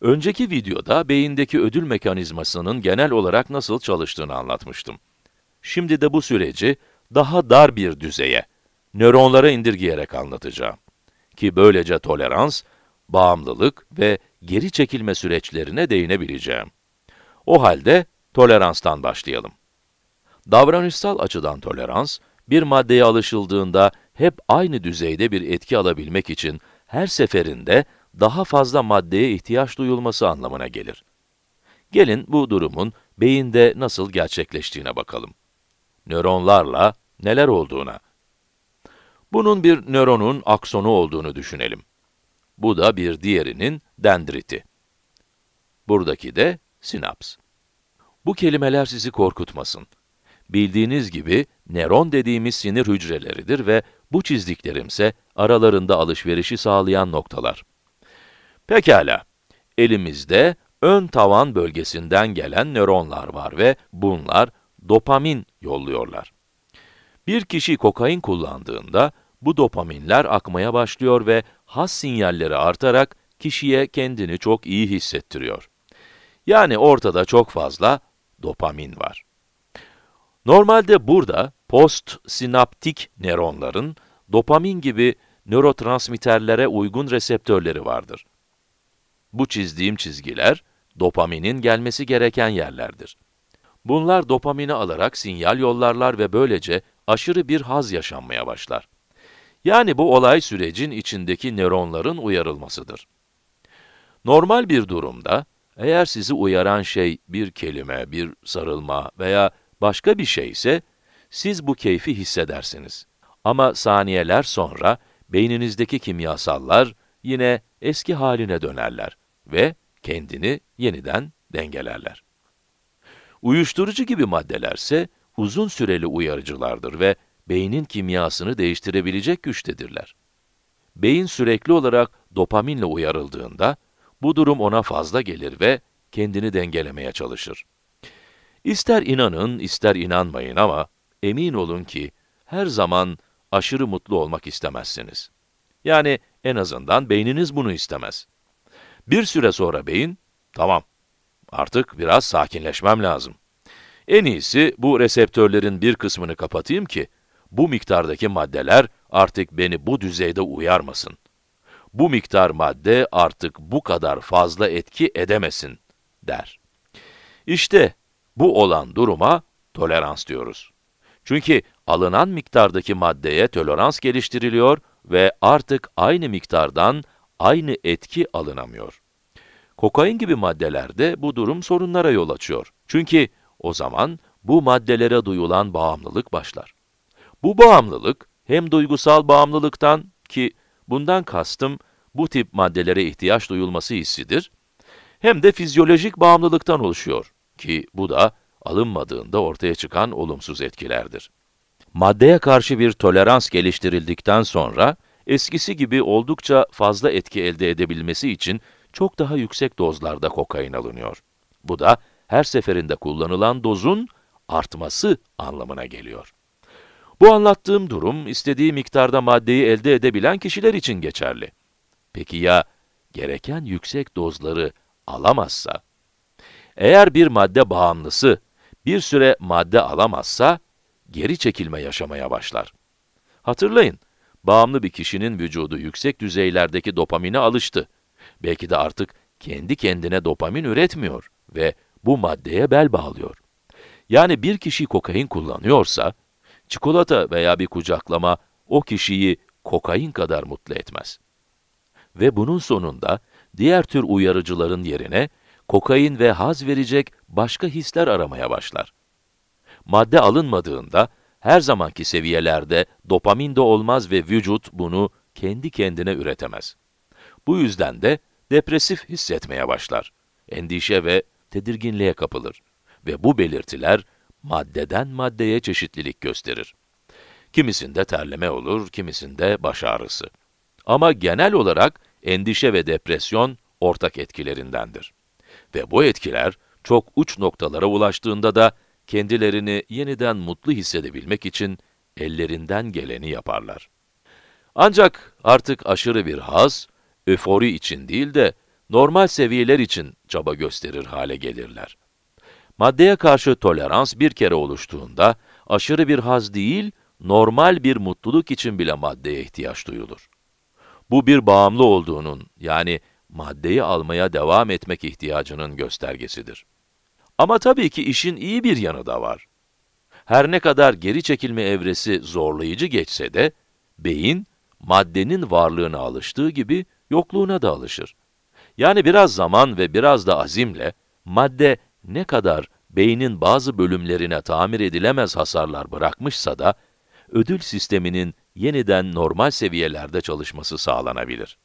Önceki videoda beyindeki ödül mekanizmasının genel olarak nasıl çalıştığını anlatmıştım. Şimdi de bu süreci daha dar bir düzeye, nöronlara indirgeyerek anlatacağım. Ki böylece tolerans, bağımlılık ve geri çekilme süreçlerine değinebileceğim. O halde toleranstan başlayalım. Davranışsal açıdan tolerans, bir maddeye alışıldığında hep aynı düzeyde bir etki alabilmek için her seferinde daha fazla maddeye ihtiyaç duyulması anlamına gelir. Gelin bu durumun beyinde nasıl gerçekleştiğine bakalım. Nöronlarla neler olduğuna. Bunun bir nöronun aksonu olduğunu düşünelim. Bu da bir diğerinin dendriti. Buradaki de sinaps. Bu kelimeler sizi korkutmasın. Bildiğiniz gibi nöron dediğimiz sinir hücreleridir ve bu çizdiklerimse aralarında alışverişi sağlayan noktalar. Pekala, elimizde ön tavan bölgesinden gelen nöronlar var ve bunlar dopamin yolluyorlar. Bir kişi kokain kullandığında bu dopaminler akmaya başlıyor ve has sinyalleri artarak kişiye kendini çok iyi hissettiriyor. Yani ortada çok fazla dopamin var. Normalde burada postsinaptik nöronların dopamin gibi nörotransmitterlere uygun reseptörleri vardır. Bu çizdiğim çizgiler, dopaminin gelmesi gereken yerlerdir. Bunlar dopamini alarak sinyal yollarlar ve böylece aşırı bir haz yaşanmaya başlar. Yani bu olay sürecin içindeki nöronların uyarılmasıdır. Normal bir durumda, eğer sizi uyaran şey bir kelime, bir sarılma veya başka bir şey ise, siz bu keyfi hissedersiniz. Ama saniyeler sonra, beyninizdeki kimyasallar yine eski haline dönerler ve kendini yeniden dengelerler. Uyuşturucu gibi maddelerse uzun süreli uyarıcılardır ve beynin kimyasını değiştirebilecek güçtedirler. Beyin sürekli olarak dopaminle uyarıldığında, bu durum ona fazla gelir ve kendini dengelemeye çalışır. İster inanın, ister inanmayın ama emin olun ki her zaman aşırı mutlu olmak istemezsiniz. Yani en azından beyniniz bunu istemez. Bir süre sonra beyin, tamam, artık biraz sakinleşmem lazım. En iyisi bu reseptörlerin bir kısmını kapatayım ki, bu miktardaki maddeler artık beni bu düzeyde uyarmasın. Bu miktar madde artık bu kadar fazla etki edemesin, der. İşte bu olan duruma tolerans diyoruz. Çünkü alınan miktardaki maddeye tolerans geliştiriliyor ve artık aynı miktardan aynı etki alınamıyor. Kokain gibi maddelerde bu durum sorunlara yol açıyor. Çünkü o zaman bu maddelere duyulan bağımlılık başlar. Bu bağımlılık hem duygusal bağımlılıktan ki bundan kastım bu tip maddelere ihtiyaç duyulması hissidir, hem de fizyolojik bağımlılıktan oluşuyor ki bu da alınmadığında ortaya çıkan olumsuz etkilerdir. Maddeye karşı bir tolerans geliştirildikten sonra, eskisi gibi oldukça fazla etki elde edebilmesi için çok daha yüksek dozlarda kokain alınıyor. Bu da her seferinde kullanılan dozun artması anlamına geliyor. Bu anlattığım durum, istediği miktarda maddeyi elde edebilen kişiler için geçerli. Peki ya gereken yüksek dozları alamazsa? Eğer bir madde bağımlısı bir süre madde alamazsa, geri çekilme yaşamaya başlar. Hatırlayın, bağımlı bir kişinin vücudu yüksek düzeylerdeki dopamine alıştı. Belki de artık kendi kendine dopamin üretmiyor ve bu maddeye bel bağlıyor. Yani bir kişi kokain kullanıyorsa, çikolata veya bir kucaklama o kişiyi kokain kadar mutlu etmez. Ve bunun sonunda diğer tür uyarıcıların yerine kokain ve haz verecek başka hisler aramaya başlar. Madde alınmadığında her zamanki seviyelerde dopamin de olmaz ve vücut bunu kendi kendine üretemez. Bu yüzden de depresif hissetmeye başlar. Endişe ve tedirginliğe kapılır ve bu belirtiler maddeden maddeye çeşitlilik gösterir. Kimisinde terleme olur, kimisinde baş ağrısı. Ama genel olarak endişe ve depresyon ortak etkilerindendir. Ve bu etkiler çok uç noktalara ulaştığında da kendilerini yeniden mutlu hissedebilmek için ellerinden geleni yaparlar. Ancak artık aşırı bir haz, öfori için değil de normal seviyeler için çaba gösterir hale gelirler. Maddeye karşı tolerans bir kere oluştuğunda, aşırı bir haz değil, normal bir mutluluk için bile maddeye ihtiyaç duyulur. Bu bir bağımlı olduğunun, yani maddeyi almaya devam etmek ihtiyacının göstergesidir. Ama tabii ki işin iyi bir yanı da var. Her ne kadar geri çekilme evresi zorlayıcı geçse de, beyin, maddenin varlığına alıştığı gibi yokluğuna da alışır. Yani biraz zaman ve biraz da azimle, madde ne kadar beynin bazı bölümlerine tamir edilemez hasarlar bırakmışsa da, ödül sisteminin yeniden normal seviyelerde çalışması sağlanabilir.